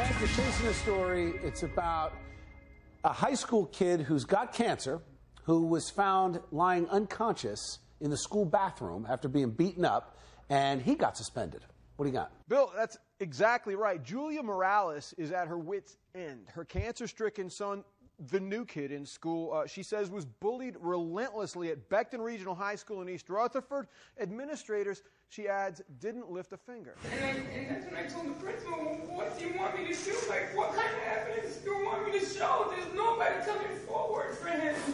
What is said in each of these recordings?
Hank, you're chasing a story. It's about a high school kid who's got cancer, who was found lying unconscious in the school bathroom after being beaten up, and he got suspended. What do you got? Bill, that's exactly right. Julia Morales is at her wits' end. Her cancer stricken son, the new kid in school, uh, she says was bullied relentlessly at Becton Regional High School in East Rutherford. Administrators, she adds, didn't lift a finger. And, I, and that's when I told the principal, what do? Like, what kind of evidence do you want me to show? There's nobody coming forward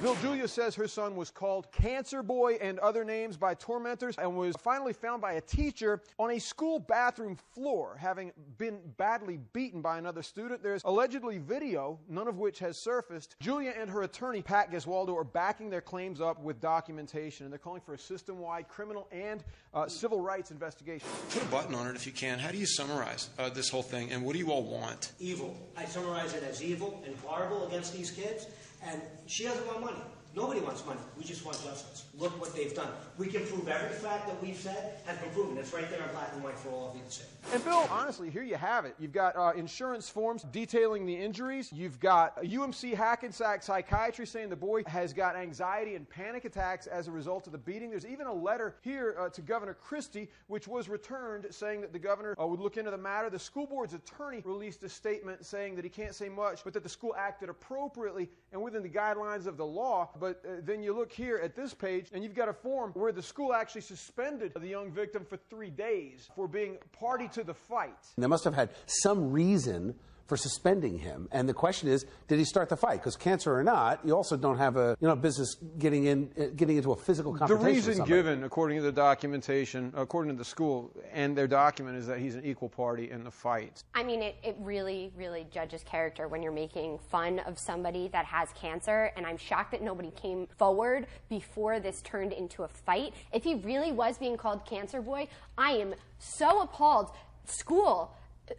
for Julia says her son was called Cancer Boy and other names by tormentors and was finally found by a teacher on a school bathroom floor, having been badly beaten by another student. There's allegedly video, none of which has surfaced. Julia and her attorney, Pat Gesualdo, are backing their claims up with documentation, and they're calling for a system wide criminal and uh, civil rights investigation. Put a button on it if you can. How do you summarize uh, this whole thing, and what do you all want? Evil. I summarize it as evil and horrible against these kids, and she doesn't want money. Nobody wants money. We just want justice. Look what they've done. We can prove every fact that we've said has been proven. It's right there in black and white for all of you to see. And Bill, honestly, here you have it. You've got uh, insurance forms detailing the injuries. You've got UMC Hackensack psychiatry saying the boy has got anxiety and panic attacks as a result of the beating. There's even a letter here uh, to Governor Christie, which was returned saying that the governor uh, would look into the matter. The school board's attorney released a statement saying that he can't say much, but that the school acted appropriately and within the guidelines of the law. But uh, then you look here at this page, and you've got a form where the school actually suspended the young victim for three days for being party to the fight. They must have had some reason for suspending him. And the question is, did he start the fight? Because cancer or not, you also don't have a you know business getting in uh, getting into a physical The confrontation. with reason somebody. given, according to the documentation, according to the school and their document, is that he's an equal party in the fight. I mean, it, it really, really judges character when you're making fun of somebody that has cancer, and I'm shocked that nobody came forward before this turned into a fight. If he really was being called Cancer Boy, I am so appalled. School,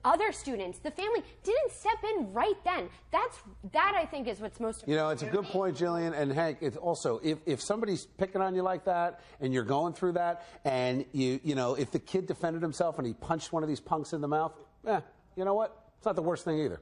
other students, the family didn't step in right then. That's that I think is what's most You know, it's a good point, Jillian. And Hank, it's also if, if somebody's picking on you like that and you're going through that and you you know, if the kid defended himself and he punched one of these punks in the mouth, eh, you know what? It's not the worst thing either.